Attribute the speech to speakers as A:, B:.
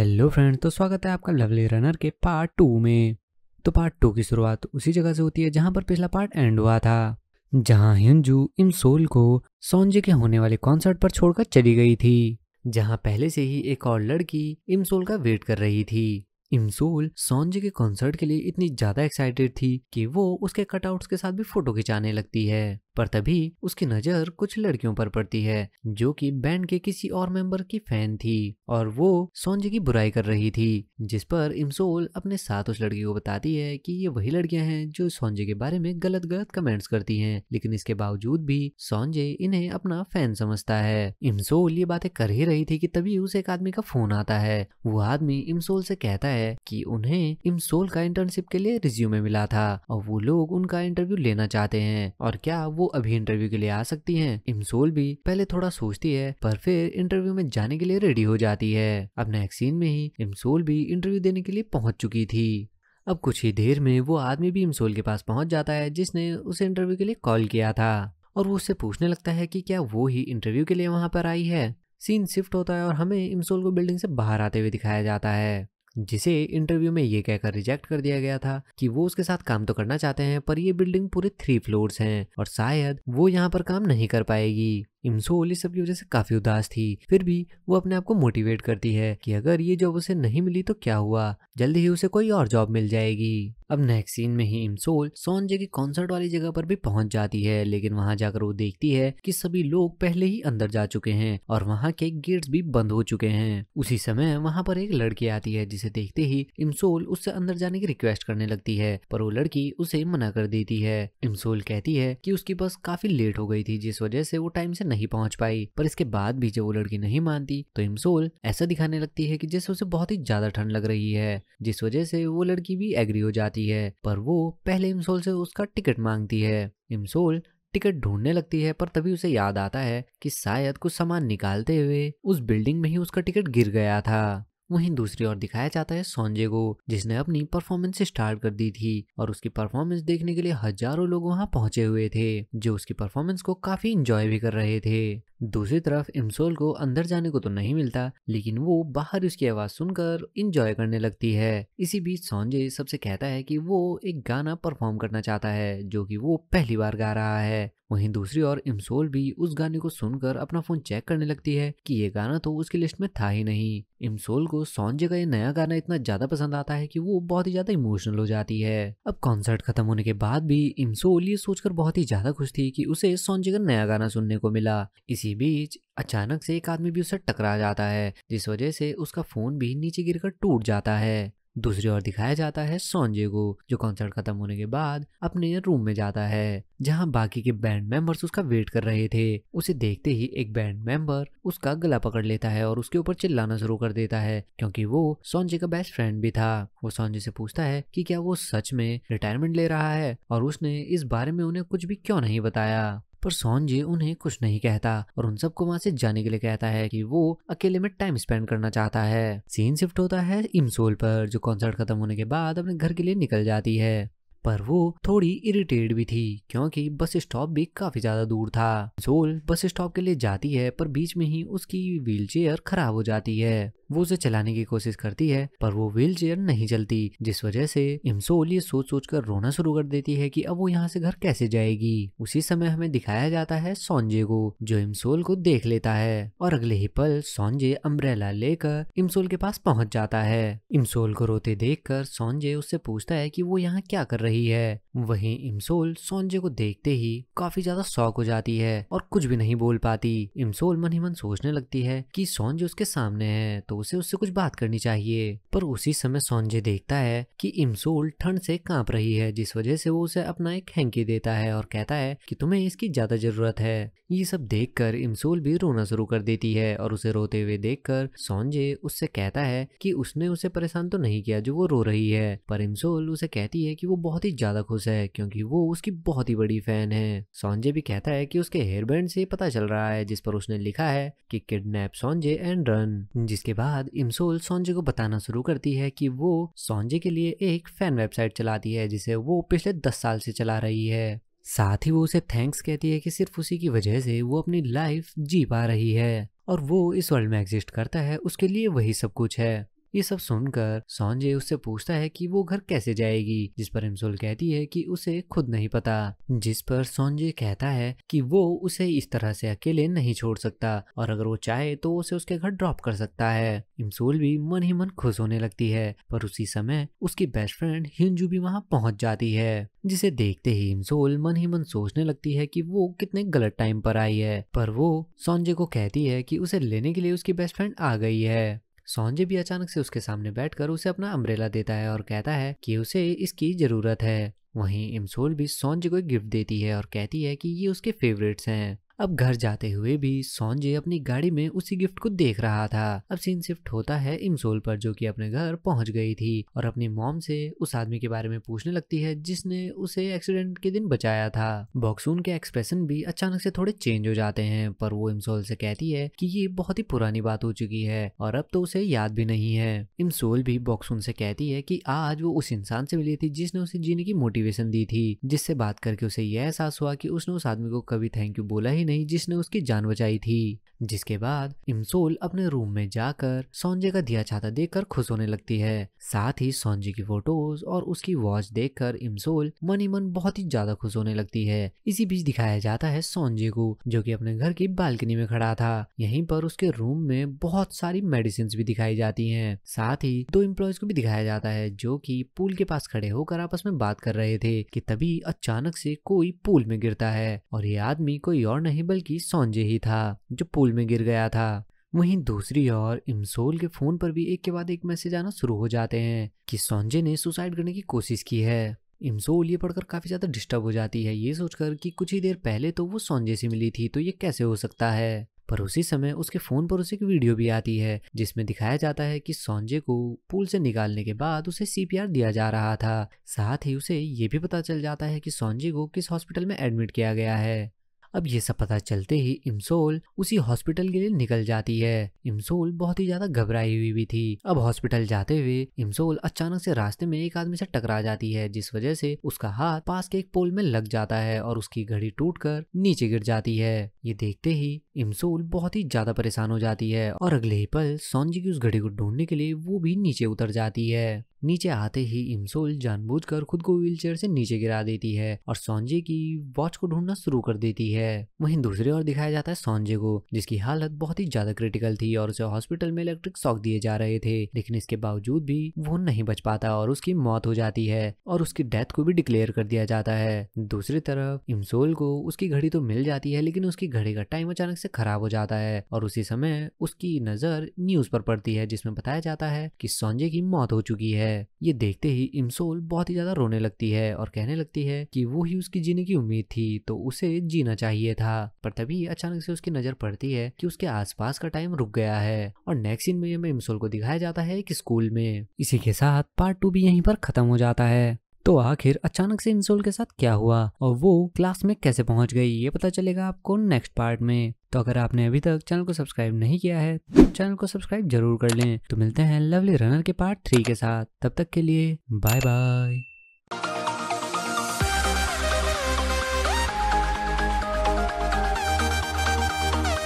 A: Hello friend तो स्वागत है आपका लवली रनर के पार्ट टू में। तो पार्ट टू की शुरुआत उसी जगह से होती है जहाँ पर पिछला पार्ट एंड हुआ था, जहाँ हिंजू इमसोल को सोनजे के होने वाले कॉन्सर्ट पर छोड़कर चली गई थी, जहाँ पहले से ही एक और लड़की इमसोल का वेट कर रही थी। इमसोल सोनजे के कॉन्सर्ट के लिए इतनी ज़्यादा एक्साइटेड थी कि वो उसके कटआउट्स के साथ भी फ़ोटो खिंचाने लगती है। पर तभी उसकी नज़र कुछ लड़कियों पर पड़ती है, जो कि बैंड के किसी और मेंबर की फ़ैन थी और वो सोनजे की बुराई कर रही थी, जिस पर इमसोल अपने साथ उस लड़की को बताती है कि ये वही लड़कियाँ हैं जो सोनजे के बारे में गलत गलत कमेंट्स करती हैं, लेकिन इसके बावजूद भी सोनजे इन्हें अपना फ़ैन समझता है। इमसोल ये बातें कर ही रही थी कि तभी उसे एक आदमी का फ़ोन आता है। वो आदमी इमसोल से कहता है कि उन्हें इमसोल का इंटर्नशिप के लिए रिज्यूमे मिला था और वो लोग उनका इंटरव्यू लेना चाहते हैं और क्या वो अभी इंटरव्यू के लिए आ सकती हैं। इमसोल भी पहले थोड़ा सोचती है, पर फिर इंटरव्यू में जाने के लिए रेडी हो जाती है। अब नेक्स्ट सीन में ही इमसोल भी इंटरव्यू देने के लिए पहुँच चुकी थी। अब कुछ ही देर में वो आदमी भी इमसोल के पास पहुँच जाता है, जिसने उसे इंटरव्यू के लिए कॉल किया था। और वो उससे पूछने लगता है कि क्या वो ही इंटरव्यू के लिए वहाँ पर आई है? सीन शिफ्ट होता है और हमें इमसोल को बिल्डिंग से बाहर आते हुए दिखाया जाता है। जिसे इंटरव्यू में ये कहकर रिजेक्ट कर दिया गया था कि वो उसके साथ काम तो करना चाहते हैं, पर ये बिल्डिंग पूरे थ्री फ्लोर्स हैं और शायद वो यहाँ पर काम नहीं कर पाएगी। इमसोल इस सब की वजह से काफ़ी उदास थी। फिर भी वो अपने आप को मोटिवेट करती है कि अगर ये जॉब उसे नहीं मिली तो क्या हुआ? जल्दी ही उसे कोई और जॉब मिल जाएगी। अब नेक्स्ट सीन में ही इमसोल सोनजे की कॉन्सर्ट वाली जगह पर भी पहुँच जाती है, लेकिन वहाँ जाकर वो देखती है कि सभी लोग पहले ही अंदर जा चुके हैं और वहाँ के गेट्स भी बंद हो चुके हैं। उसी समय वहाँ पर एक लड़की आती है, जिसे देखते ही इमसोल उससे अंदर जाने की रिक्वेस्ट करने लगती है, पर वो लड़की उसे मना कर देती है। इमसोल कहती है की उसकी बस काफ़ी लेट हो गई थी, जिस वजह से वो टाइम से नहीं पहुँच पाई। पर इसके बाद भी जब वो लड़की नहीं मानती तो इमसोल ऐसा दिखाने लगती है कि जैसे उसे बहुत ही ज़्यादा ठंड लग रही है, जिस वजह से वो लड़की भी एग्री हो जाती है। पर वो पहले इमसोल से उसका टिकट मांगती है। इमसोल टिकट ढूँढने लगती है, पर तभी उसे याद आता है कि शायद कुछ सामान निकालते हुए उस बिल्डिंग में ही उसका टिकट गिर गया था। वहीं दूसरी ओर दिखाया जाता है सोंजे को जिसने अपनी परफॉर्मेंस स्टार्ट कर दी थी और उसकी परफॉर्मेंस देखने के लिए हज़ारों लोग वहाँ पहुँचे हुए थे, जो उसकी परफॉर्मेंस को काफ़ी इंजॉय भी कर रहे थे। दूसरी तरफ़ इमसोल को अंदर जाने को तो नहीं मिलता, लेकिन वो बाहर उसकी आवाज़ सुनकर इंजॉय करने लगती है। इसी बीच सोंजे सबसे कहता है कि वो एक गाना परफॉर्म करना चाहता है, जो कि वो पहली बार गा रहा है। वहीं दूसरी ओर इमसोल भी उस गाने को सुनकर अपना फ़ोन चेक करने लगती है कि ये गाना तो उसकी लिस्ट में था ही नहीं। इमसोल को सोंजे का ये नया गाना इतना ज़्यादा पसंद आता है कि वो बहुत ही ज़्यादा इमोशनल हो जाती है। अब कॉन्सर्ट खत्म होने के बाद भी इमसोल ये सोचकर बहुत ही ज़्यादा खुश थी कि उसे सोंजे का नया गाना सुनने को मिला। इसी बीच अचानक से एक आदमी भी उसे टकरा जाता है, जिस वजह से उसका फ़ोन भी नीचे गिरकर टूट जाता है। दूसरी ओर दिखाया जाता है सोंजे को, जो कॉन्सर्ट खत्म होने के बाद अपने रूम में जाता है, जहाँ बाकी के बैंड मेंबर्स उसका वेट कर रहे थे। उसे देखते ही एक बैंड मेंबर उसका गला पकड़ लेता है और उसके ऊपर चिल्लाना शुरू कर देता है, क्योंकि वो सोंजे का बेस्ट फ्रेंड भी था। वो सोंजे से पूछता है कि क्या वो सच में रिटायरमेंट ले रहा है? और उसने इस बारे में उन्हें कुछ भी क्यों नहीं बताया? पर सोनजे उन्हें कुछ नहीं कहता और उन सबको वहाँ से जाने के लिए कहता है कि वो अकेले में टाइम स्पेंड करना चाहता है। सीन शिफ्ट होता है इमसोल पर, जो कॉन्सर्ट खत्म होने के बाद अपने घर के लिए निकल जाती है। पर वो थोड़ी इरिटेट भी थी, क्योंकि बस स्टॉप भी काफ़ी ज़्यादा दूर था। सोल बस स्टॉप के लिए जाती है, पर बीच में ही उसकी व्हीलचेयर खराब हो जाती है। वो उसे चलाने की कोशिश करती है, पर वो व्हील चेयर नहीं चलती, जिस वजह से इमसोल ये सोच सोच कर रोना शुरू कर देती है कि अब वो यहाँ से घर कैसे जाएगी। उसी समय हमें दिखाया जाता है सोंजे को, जो इमसोल को देख लेता है, और अगले ही पल सोंजे अम्ब्रेला लेकर इमसोल के पास पहुँच जाता है। इमसोल को रोते देख सोंजे उससे पूछता है की वो यहाँ क्या कर रही है। वही इमसोल सोंजे को देखते ही काफ़ी ज़्यादा शौक हो जाती है और कुछ भी नहीं बोल पाती। इमसोल मन ही मन सोचने लगती है की सोंजे उसके सामने है तो उसे उससे कुछ बात करनी चाहिए। पर उसी समय सोंजे देखता है कि इमसोल ठंड से काँप रही है, जिस वजह से वो उसे अपना एक हैंकी देता है और कहता है कि तुम्हें इसकी ज़्यादा ज़रूरत है। ये सब देखकर इमसोल भी रोना शुरू कर देती है और उसे रोते हुए देखकर सोंजे उससे कहता है कि उसने उसे परेशान तो नहीं किया जो वो रो रही है, पर इमसोल उसे कहती है कि वो बहुत ही ज़्यादा खुश है क्योंकि वो उसकी बहुत ही बड़ी फ़ैन है। सोंजे भी कहता है कि उसके हेयर बैंड से पता चल रहा है, जिस पर उसने लिखा है कि किडनैप सोंजे एंड रन, जिसके बाद बाद इमसोल सोंजे को बताना शुरू करती है कि वो सोंजे के लिए एक फ़ैन वेबसाइट चलाती है, जिसे वो पिछले दस साल से चला रही है। साथ ही वो उसे थैंक्स कहती है कि सिर्फ़ उसी की वजह से वो अपनी लाइफ जी पा रही है और वो इस वर्ल्ड में एग्जिस्ट करता है, उसके लिए वही सब कुछ है। ये सब सुनकर सौंजे उससे पूछता है कि वो घर कैसे जाएगी, जिस पर इमसोल कहती है कि उसे खुद नहीं पता, जिस पर सौंजे कहता है कि वो उसे इस तरह से अकेले नहीं छोड़ सकता और अगर वो चाहे तो उसे उसके घर ड्रॉप कर सकता है। इमसोल भी मन ही मन खुश होने लगती है, पर उसी समय उसकी बेस्ट फ्रेंड हिंजू भी वहाँ पहुँच जाती है, जिसे देखते ही इमसोल मन ही मन सोचने लगती है कि वो कितने गलत टाइम पर आई है, पर वो सौंजे को कहती है कि उसे लेने के लिए उसकी बेस्ट फ्रेंड आ गई है। सौंजे भी अचानक से उसके सामने बैठकर उसे अपना अम्ब्रेला देता है और कहता है कि उसे इसकी ज़रूरत है। वहीं इमसोल भी सौंजे को गिफ्ट देती है और कहती है कि ये उसके फेवरेट्स हैं। अब घर जाते हुए भी सौंजे अपनी गाड़ी में उसी गिफ्ट को देख रहा था। अब सीन शिफ्ट होता है इमसोल पर जो कि अपने घर पहुँच गई थी और अपनी मॉम से उस आदमी के बारे में पूछने लगती है जिसने उसे एक्सीडेंट के दिन बचाया था। बॉक्सून के एक्सप्रेशन भी अचानक से थोड़े चेंज हो जाते हैं, पर वो इमसोल से कहती है कि ये बहुत ही पुरानी बात हो चुकी है और अब तो उसे याद भी नहीं है। इमसोल भी बॉक्सून से कहती है कि आज वो उस इंसान से मिली थी जिसने उसे जीने की मोटिवेशन दी थी, जिससे बात करके उसे यह एहसास हुआ कि उसने उस आदमी को कभी थैंक यू बोला ही नहीं जिसने उसकी जान बचाई थी। जिसके बाद इमसोल अपने रूम में जाकर सौंजे का दिया छाता देखकर खुश होने लगती है। साथ ही सौंजे की फ़ोटोज़ और उसकी वॉच देखकर इमसोल मन ही मन बहुत ही ज़्यादा खुश होने लगती है। इसी बीच दिखाया जाता है सौंजे को, जो कि अपने घर की बालकनी में खड़ा था। यहीं पर उसके रूम में बहुत सारी मेडिसिन भी दिखाई जाती है। साथ ही दो एम्प्लॉयज़ को भी दिखाया जाता है, जो की पुल के पास खड़े होकर आपस में बात कर रहे थे की तभी अचानक से कोई पुल में गिरता है और ये आदमी कोई और नहीं बल्कि सौंजे ही था, जो पुल में गिर गया था। वहीं दूसरी ओर इमसोल के फ़ोन पर भी एक के बाद एक मैसेज आना शुरू हो जाते हैं कि सौंजे ने सुसाइड करने की कोशिश की है। इमसोल ये पढ़कर काफ़ी ज़्यादा डिस्टर्ब हो जाती है। ये सोचकर कि कुछ ही देर पहले तो वो सौंजे से मिली थी तो ये कैसे हो सकता है? पर उसी समय उसके फ़ोन पर उसे एक वीडियो भी आती है, जिसमें दिखाया जाता है कि सौंजे को पूल से निकालने के बाद उसे सीपीआर दिया जा रहा था। साथ ही उसे ये भी पता चल जाता है कि सौंजे को किस हॉस्पिटल में एडमिट किया गया है। अब ये सब पता चलते ही इमसोल उसी हॉस्पिटल के लिए निकल जाती है। इमसोल बहुत ही ज़्यादा घबराई हुई भी थी। अब हॉस्पिटल जाते हुए इमसोल अचानक से रास्ते में एक आदमी से टकरा जाती है, जिस वजह से उसका हाथ पास के एक पोल में लग जाता है और उसकी घड़ी टूटकर नीचे गिर जाती है। ये देखते ही इमसोल बहुत ही ज़्यादा परेशान हो जाती है और अगले ही पल सोनजी की उस घड़ी को ढूँढने के लिए वो भी नीचे उतर जाती है। नीचे आते ही इमसोल जानबूझकर खुद को व्हीलचेयर से नीचे गिरा देती है और सोनजे की वॉच को ढूंढना शुरू कर देती है। वहीं दूसरी ओर दिखाया जाता है सोनजे को, जिसकी हालत बहुत ही ज़्यादा क्रिटिकल थी और उसे हॉस्पिटल में इलेक्ट्रिक शॉक दिए जा रहे थे, लेकिन इसके बावजूद भी वो नहीं बच पाता और उसकी मौत हो जाती है और उसकी डेथ को भी डिक्लेयर कर दिया जाता है। दूसरी तरफ़, इमसोल को उसकी घड़ी तो मिल जाती है, लेकिन उसकी घड़ी का टाइम अचानक से खराब हो जाता है और उसी समय उसकी नज़र न्यूज़ पर पड़ती है, जिसमें बताया जाता है कि सोनजे की मौत हो चुकी है। है ये देखते ही इमसोल बहुत ही ज़्यादा रोने लगती है और कहने लगती है कि वो ही उसकी जीने की उम्मीद थी तो उसे जीना चाहिए था। पर तभी अचानक से उसकी नज़र पड़ती है कि उसके आसपास का टाइम रुक गया है और नेक्स्ट सीन में हमें इमसोल को दिखाया जाता है कि स्कूल में इसी के साथ पार्ट टू भी यहीं पर खत्म हो जाता है। तो आखिर अचानक से इंसोल के साथ क्या हुआ और वो क्लास में कैसे पहुँच गई, ये पता चलेगा आपको नेक्स्ट पार्ट में। तो अगर आपने अभी तक चैनल को सब्सक्राइब नहीं किया है तो चैनल को सब्सक्राइब ज़रूर कर लें। तो मिलते हैं लवली रनर के पार्ट थ्री के साथ। तब तक के लिए बाय बाय।